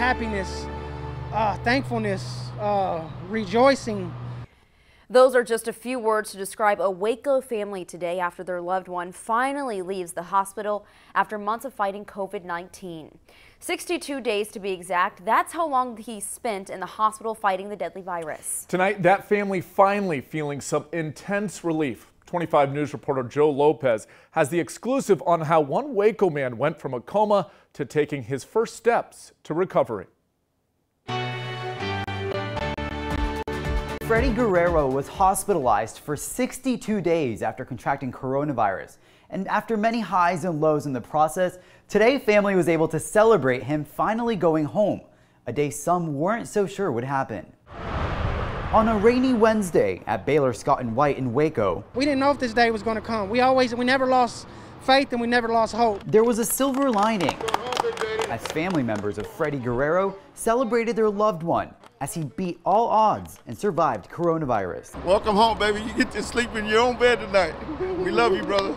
happiness, uh, thankfulness, uh, rejoicing. Those are just a few words to describe a Waco family today after their loved one finally leaves the hospital after months of fighting COVID-19. 62 days to be exact. That's how long he spent in the hospital fighting the deadly virus. Tonight, that family finally feeling some intense relief. 25 News reporter Joe Lopez has the exclusive on how one Waco man went from a coma to taking his first steps to recovery. Freddie Guerrero was hospitalized for 62 days after contracting coronavirus. And after many highs and lows in the process, today family was able to celebrate him finally going home, a day some weren't so sure would happen. On a rainy Wednesday at Baylor Scott and White in Waco, We didn't know if this day was going to come. We always, we never lost faith and we never lost hope. there was a silver lining as family members of Freddie Guerrero celebrated their loved one as he beat all odds and survived coronavirus. Welcome home, baby. You get to sleep in your own bed tonight. We love you, brother.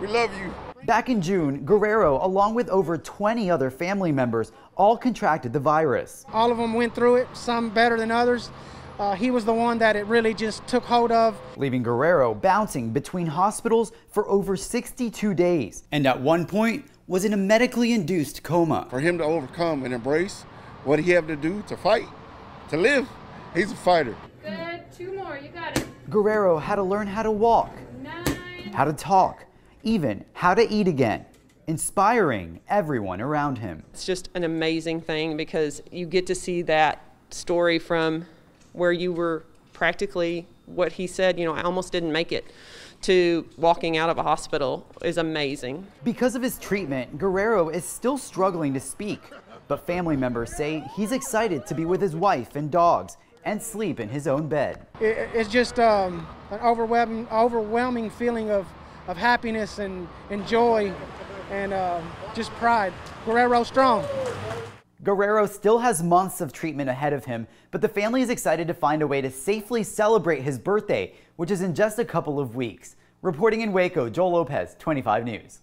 We love you. Back in June, Guerrero, along with over 20 other family members, all contracted the virus. All of them went through it, some better than others. Uh, he was the one that it really just took hold of. leaving Guerrero bouncing between hospitals for over 62 days, and at one point was in a medically induced coma. For him to overcome and embrace what he had to do to fight, to live, he's a fighter. Good. Two more. You got it. Guerrero had to learn how to walk, Nine. how to talk, even how to eat again, inspiring everyone around him. It's just an amazing thing because you get to see that story from where you were practically what he said, you know, I almost didn't make it, to walking out of a hospital is amazing. Because of his treatment, Guerrero is still struggling to speak, but family members say he's excited to be with his wife and dogs and sleep in his own bed. It, it's just um, an overwhelming, overwhelming feeling of, of happiness and, and joy and uh, just pride. Guerrero strong. Guerrero still has months of treatment ahead of him, but the family is excited to find a way to safely celebrate his birthday, which is in just a couple of weeks. Reporting in Waco, Joel Lopez, 25 News.